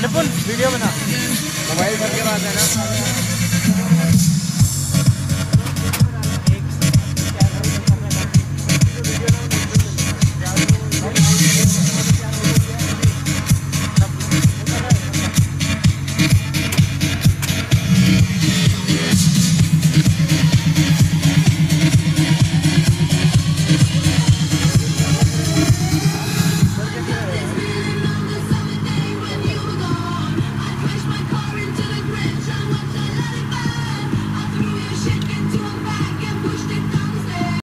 निपुण वीडियो बना। मोबाइल करके पास है ना।